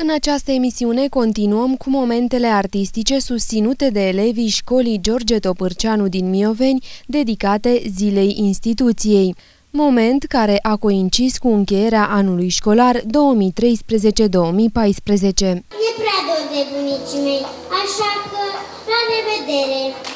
În această emisiune continuăm cu momentele artistice susținute de elevii școlii George Topârceanu din Mioveni, dedicate zilei instituției. Moment care a coincis cu încheierea anului școlar 2013-2014. E prea dor de bunicii mei, așa că la revedere!